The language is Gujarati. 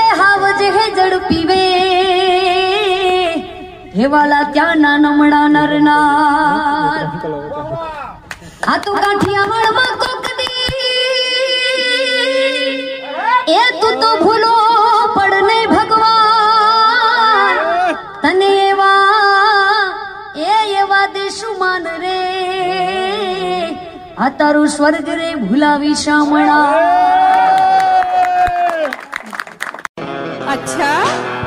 એ હાવજ હે જડ પીવે. હેવાલા ત્યાંના નમણા નરનાર. આ તો કાઠિયાવાડમાં એ તું તો ભૂલો પડને ભગવાન. તને એવા, એ એવા દેશું માન રે. આ તારું સ્વર્ગ રે ભૂલાવી શામણા अच्छा।